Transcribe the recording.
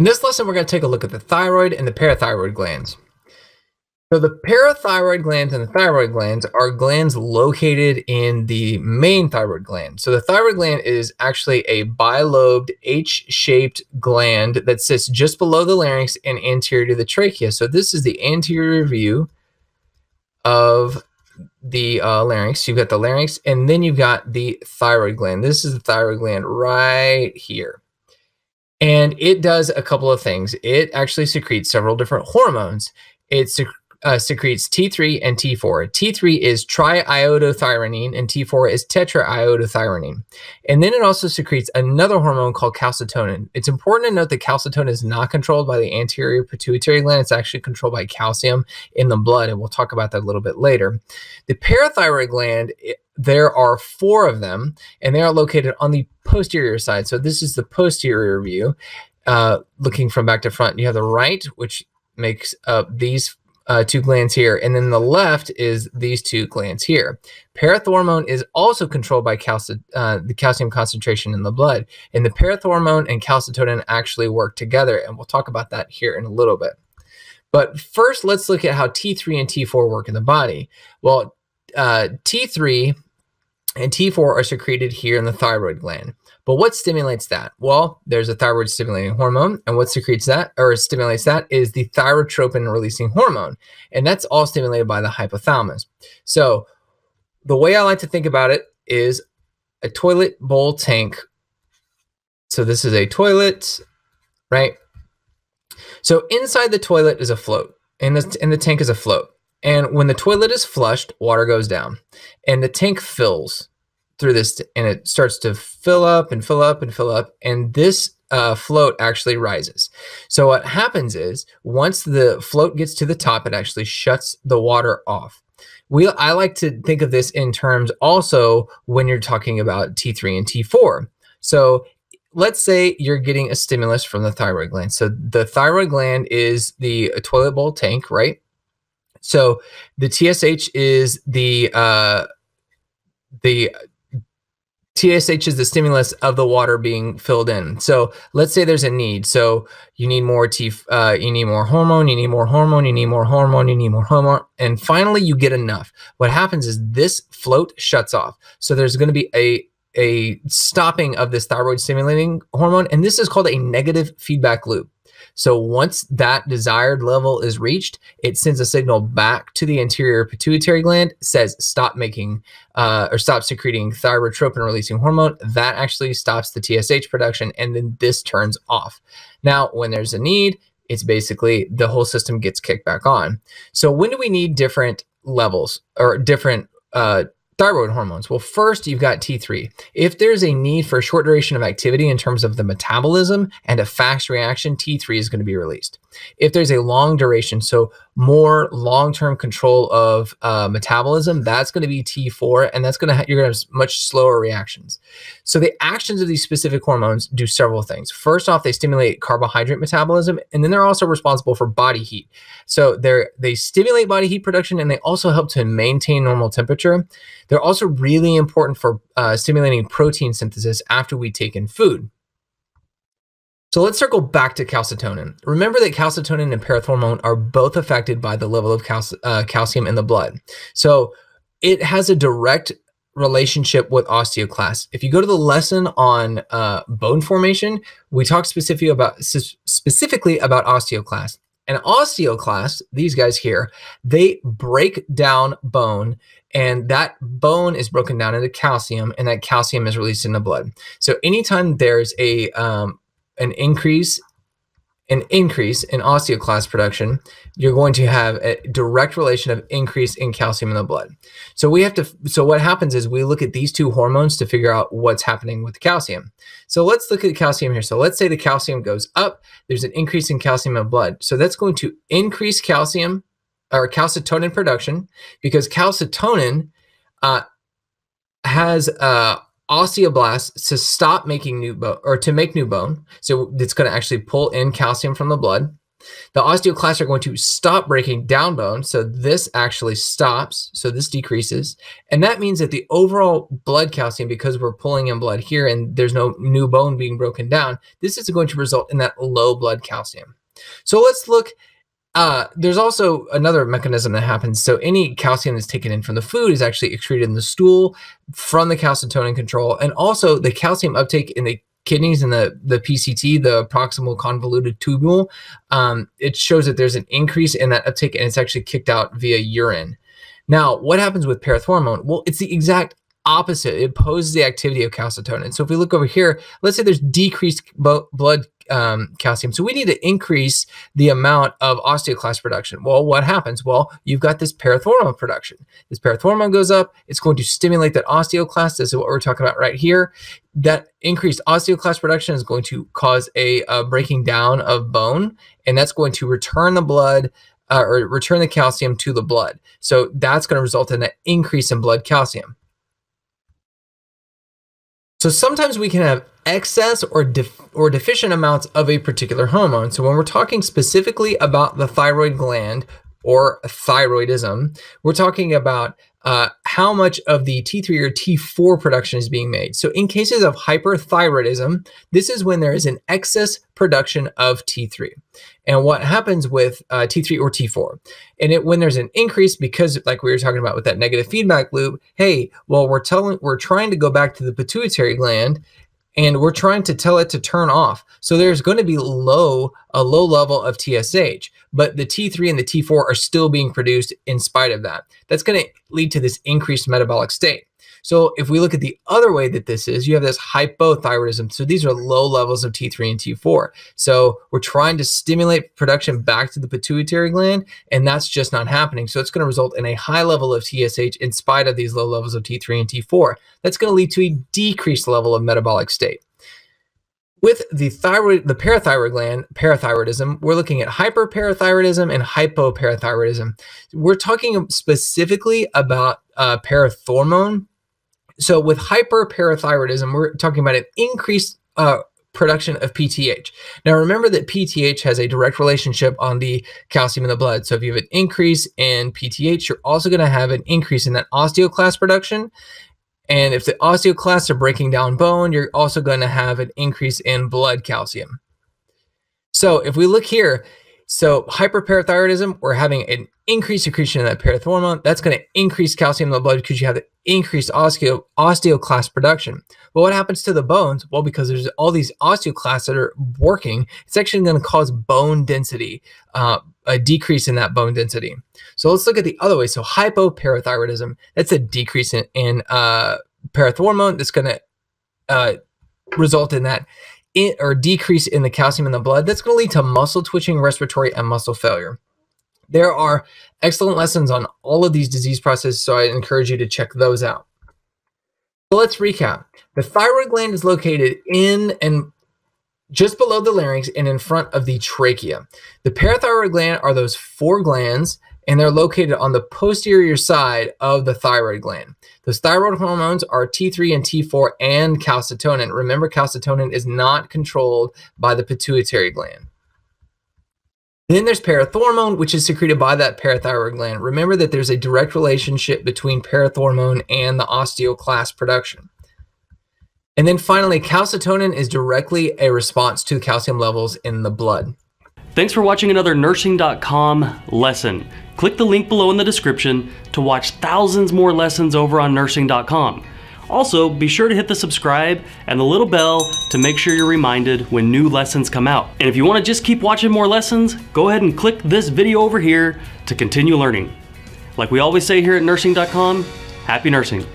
In this lesson, we're going to take a look at the thyroid and the parathyroid glands. So the parathyroid glands and the thyroid glands are glands located in the main thyroid gland. So the thyroid gland is actually a bilobed H-shaped gland that sits just below the larynx and anterior to the trachea. So this is the anterior view of the uh, larynx. You've got the larynx, and then you've got the thyroid gland. This is the thyroid gland right here. And it does a couple of things. It actually secretes several different hormones. It sec uh, secretes T3 and T4. T3 is triiodothyronine and T4 is tetraiodothyronine. And then it also secretes another hormone called calcitonin. It's important to note that calcitonin is not controlled by the anterior pituitary gland. It's actually controlled by calcium in the blood, and we'll talk about that a little bit later. The parathyroid gland, it, there are four of them, and they are located on the posterior side. So this is the posterior view. Uh, looking from back to front, you have the right, which makes up these uh, two glands here, and then the left is these two glands here. Parathormone is also controlled by calci uh, the calcium concentration in the blood, and the parathormone and calcitonin actually work together, and we'll talk about that here in a little bit. But first, let's look at how T3 and T4 work in the body. Well, uh, T3 and T4 are secreted here in the thyroid gland. But what stimulates that? Well, there's a thyroid stimulating hormone, and what secretes that or stimulates that is the thyrotropin releasing hormone, and that's all stimulated by the hypothalamus. So, the way I like to think about it is a toilet bowl tank. So, this is a toilet, right? So, inside the toilet is a float, and the, and the tank is a float. And when the toilet is flushed, water goes down, and the tank fills through this and it starts to fill up and fill up and fill up and this uh, float actually rises. So what happens is once the float gets to the top, it actually shuts the water off. We I like to think of this in terms also when you're talking about T3 and T4. So let's say you're getting a stimulus from the thyroid gland. So the thyroid gland is the toilet bowl tank, right? So the TSH is the uh, the TSH is the stimulus of the water being filled in. So let's say there's a need. So you need more T, uh, you need more hormone, you need more hormone, you need more hormone, you need more hormone, and finally you get enough. What happens is this float shuts off. So there's going to be a a stopping of this thyroid stimulating hormone, and this is called a negative feedback loop. So once that desired level is reached, it sends a signal back to the anterior pituitary gland, says stop making uh, or stop secreting thyrotropin releasing hormone. That actually stops the TSH production, and then this turns off. Now, when there's a need, it's basically the whole system gets kicked back on. So when do we need different levels or different uh, thyroid hormones? Well, first, you've got T3. If there's a need for a short duration of activity in terms of the metabolism and a fast reaction, T3 is going to be released. If there's a long duration, so more long-term control of uh, metabolism, that's going to be T4, and that's going to you're going to have much slower reactions. So the actions of these specific hormones do several things. First off, they stimulate carbohydrate metabolism, and then they're also responsible for body heat. So they're they stimulate body heat production, and they also help to maintain normal temperature. They're also really important for uh, stimulating protein synthesis after we take in food. So let's circle back to calcitonin. Remember that calcitonin and parathormone are both affected by the level of cal uh, calcium in the blood. So it has a direct relationship with osteoclast. If you go to the lesson on uh, bone formation, we talk specifically about specifically about osteoclast. And osteoclast, these guys here, they break down bone and that bone is broken down into calcium and that calcium is released in the blood. So anytime there's a um, an increase an increase in osteoclast production, you're going to have a direct relation of increase in calcium in the blood. So we have to so what happens is we look at these two hormones to figure out what's happening with calcium. So let's look at calcium here. So let's say the calcium goes up, there's an increase in calcium in blood. So that's going to increase calcium or calcitonin production because calcitonin uh, has uh, osteoblasts to stop making new bone or to make new bone. So it's going to actually pull in calcium from the blood. The osteoclasts are going to stop breaking down bone. So this actually stops. So this decreases. And that means that the overall blood calcium, because we're pulling in blood here and there's no new bone being broken down, this is going to result in that low blood calcium. So let's look uh, there's also another mechanism that happens. So any calcium that's taken in from the food is actually excreted in the stool from the calcitonin control, and also the calcium uptake in the kidneys and the the PCT, the proximal convoluted tubule. Um, it shows that there's an increase in that uptake, and it's actually kicked out via urine. Now, what happens with parathormone? Well, it's the exact opposite. It opposes the activity of calcitonin. So if we look over here, let's say there's decreased blood um, calcium. So we need to increase the amount of osteoclast production. Well, what happens? Well, you've got this parathormone production. This parathormone goes up. It's going to stimulate that osteoclast. This is what we're talking about right here. That increased osteoclast production is going to cause a, a breaking down of bone, and that's going to return the blood uh, or return the calcium to the blood. So that's going to result in an increase in blood calcium. So sometimes we can have excess or def or deficient amounts of a particular hormone. So when we're talking specifically about the thyroid gland or thyroidism, we're talking about uh, how much of the T3 or T4 production is being made. So in cases of hyperthyroidism, this is when there is an excess production of T3. And what happens with uh, T3 or T4? And it, when there's an increase, because like we were talking about with that negative feedback loop, hey, well, we're telling, we're trying to go back to the pituitary gland and we're trying to tell it to turn off. So there's going to be low a low level of TSH, but the T3 and the T4 are still being produced in spite of that. That's going to lead to this increased metabolic state. So if we look at the other way that this is, you have this hypothyroidism. So these are low levels of T3 and T4. So we're trying to stimulate production back to the pituitary gland, and that's just not happening. So it's going to result in a high level of TSH in spite of these low levels of T3 and T4. That's going to lead to a decreased level of metabolic state. With the thyroid, the parathyroid gland, parathyroidism, we're looking at hyperparathyroidism and hypoparathyroidism. We're talking specifically about uh, parathormone so with hyperparathyroidism, we're talking about an increased uh, production of PTH. Now remember that PTH has a direct relationship on the calcium in the blood. So if you have an increase in PTH, you're also going to have an increase in that osteoclast production. And if the osteoclasts are breaking down bone, you're also going to have an increase in blood calcium. So if we look here, so hyperparathyroidism, we're having an increased secretion of that parathormone. That's going to increase calcium in the blood because you have the increased osteo osteoclast production. But what happens to the bones? Well, because there's all these osteoclasts that are working, it's actually going to cause bone density, uh, a decrease in that bone density. So let's look at the other way. So hypoparathyroidism, that's a decrease in, in uh, parathormone that's going to uh, result in that in, or decrease in the calcium in the blood, that's going to lead to muscle twitching, respiratory, and muscle failure. There are excellent lessons on all of these disease processes, so I encourage you to check those out. So let's recap. The thyroid gland is located in and just below the larynx and in front of the trachea. The parathyroid gland are those four glands and they're located on the posterior side of the thyroid gland. Those thyroid hormones are T3 and T4 and calcitonin. Remember, calcitonin is not controlled by the pituitary gland. Then there's parathormone, which is secreted by that parathyroid gland. Remember that there's a direct relationship between parathormone and the osteoclast production. And then finally, calcitonin is directly a response to calcium levels in the blood. Thanks for watching another nursing.com lesson. Click the link below in the description to watch thousands more lessons over on nursing.com. Also, be sure to hit the subscribe and the little bell to make sure you're reminded when new lessons come out. And if you want to just keep watching more lessons, go ahead and click this video over here to continue learning. Like we always say here at nursing.com, happy nursing.